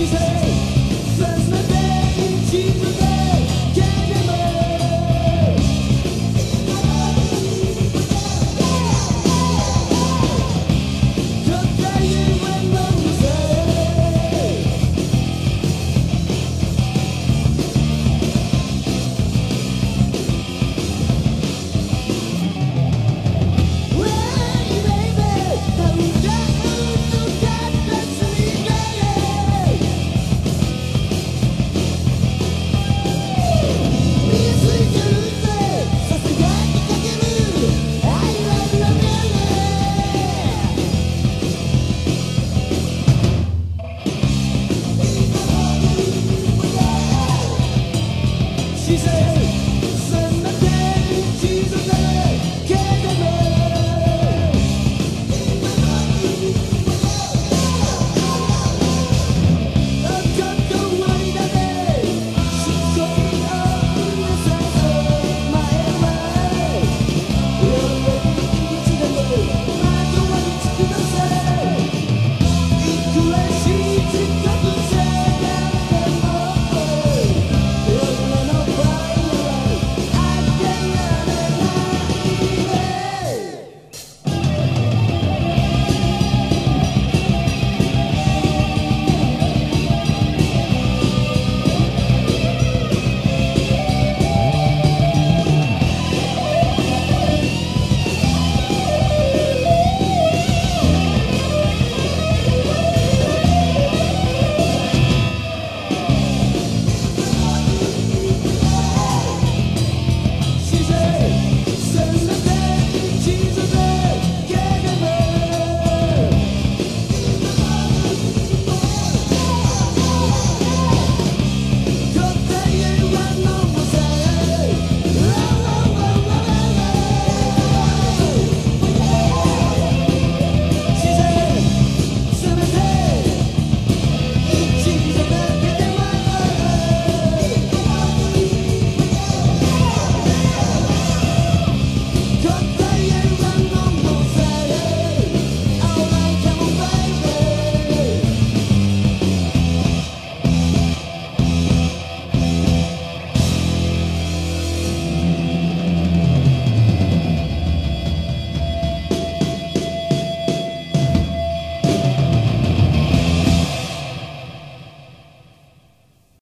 easy. Jesus.